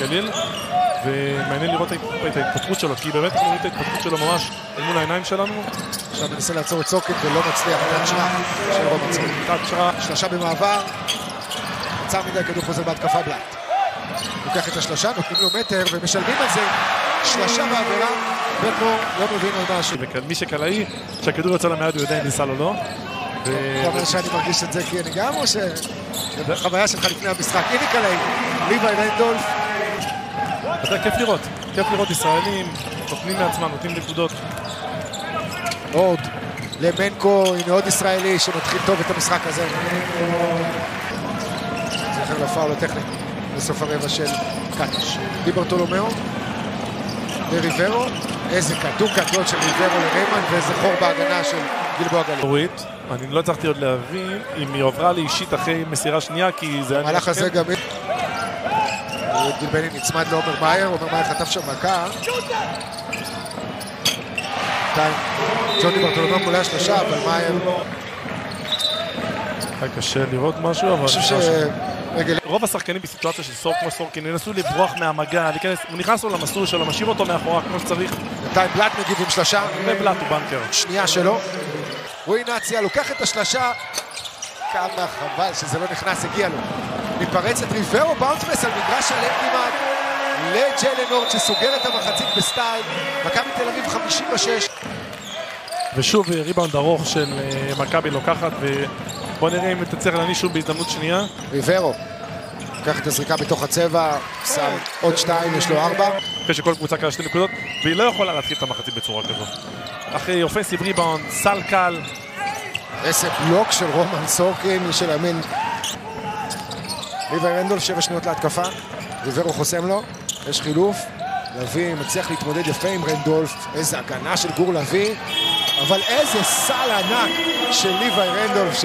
גליל ומעניין לראות את ההתפתחות שלו כי באמת אנחנו רואים את ההתפתחות שלו ממש אל מול העיניים שלנו עכשיו מנסה לעצור את סוקט ולא מצליח את שרה של. קצת שרה שלושה במעבר, קצר מדי, כדור חוזר בהתקפה בלאט. לוקח את השלושה, נותנים לו מטר ומשלמים על זה שלושה בעבירה, בנמור לא מבין על משהו. מי שקלעי, כשהכדור יוצא למעט הוא יודע אם ניסה לו לא אתה אומר שאני מרגיש את זה כי אני גם, או ש... חוויה שלך לפני המשחק. הנה קלעי, ליוואי רנדולף, אתה כיף לראות, כיף לראות ישראלים, נותנים לעצמם, נותנים נקודות עוד למנקו, הנה עוד ישראלי שמתחיל טוב את המשחק הזה. זכר לפאול הטכני בסוף הרבע של קטש. דיברטולומיאו לריברו, איזה כדור גדול של ריברו לריימן ואיזה חור בהגנה של גלבוע גליל. אורית, אני לא הצלחתי עוד להבין אם היא עברה לאישית אחרי מסירה שנייה כי זה היה... המהלך הזה גם... גיל בני נצמד לעומר מאייר, עומר מאייר חטף שם מכה. ג'וני ברטולומיאו קולע שלושה, אבל מאייר... היה קשה לראות משהו, אבל... אני חושב ש... רגל... רוב השחקנים בסיטואציה של סור כמו סורקין ינסו לברוח מהמגע, להיכנס, הוא נכנס לו למסלול שלו, משאיר אותו מאחורה כמו שצריך, בינתיים בלאט מגיב עם שלושה. ובלאט הוא בנקר. שנייה שלו. רועי נציה לוקח את השלושה. כמה חבל שזה לא נכנס, הגיע לו. מתפרצת ריברו באונטרס על מגרש שלם כמעט. לג'לנורד שסוגר את המחצית בסטייל. מכבי תל אביב 56. ושוב ריבאונד ארוך של אה, מכבי לוקחת, ובוא נראה אם תצליח להעניש שוב בהזדמנות שנייה. ריברו. לוקח את הזריקה בתוך הצבע, שם עוד שתיים, יש לו ארבע. אחרי שכל קבוצה קלה שתי נקודות, והיא לא יכולה להתחיל את המחצית בצורה כזו. אחרי אופנסיב ריבאונד, סל קל, איזה בלוק של רומן סורקין של ימין. ליבר רנדולף, שבע שניות להתקפה. ריברו חוסם לו, יש חילוף. לביא מצליח להתמודד יפה עם רנדולף. איזה הגנה של גור לביא. אבל איזה סל ענק של ליוואי רנדולף ש...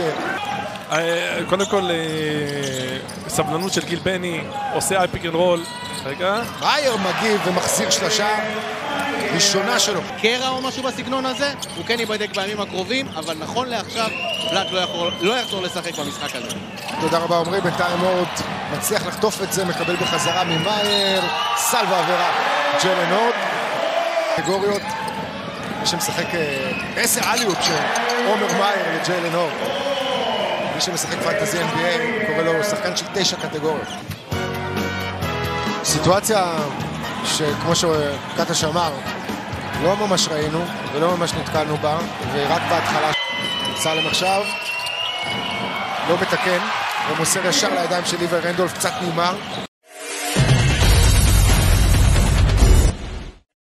אה, קודם כל, אה, סבלנות של גיל בני, עושה אייפיק אנד רול. רגע, מאייר מגיב ומחזיר שלושה. ראשונה שלו. קרע או משהו בסגנון הזה, הוא כן ייבדק בימים הקרובים, אבל נכון לעכשיו, בלאט לא, יכול, לא יחזור לשחק במשחק הזה. תודה רבה עמרי, בינתיים אורד מצליח לחטוף את זה, מקבל בחזרה ממאייר, סל ועבירה. ג'לן אורד, קטגוריות, מי שמשחק אה, עשר אליופ של עומר מאייר לג'לן אורד. מי שמשחק פנטזי NBA קורא לו שחקן של תשע קטגוריות. סיטואציה שכמו שקטש אמר, לא ממש ראינו ולא ממש נתקלנו בה, ורק בהתחלה סלם עכשיו לא מתקן ומוסר ישר לידיים של ליבר רנדולף, קצת נגמר